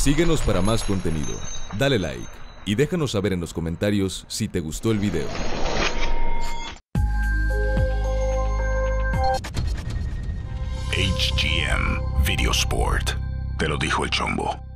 Síguenos para más contenido, dale like y déjanos saber en los comentarios si te gustó el video. HGM Video Sport. Te lo dijo el chombo.